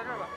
在这儿吧。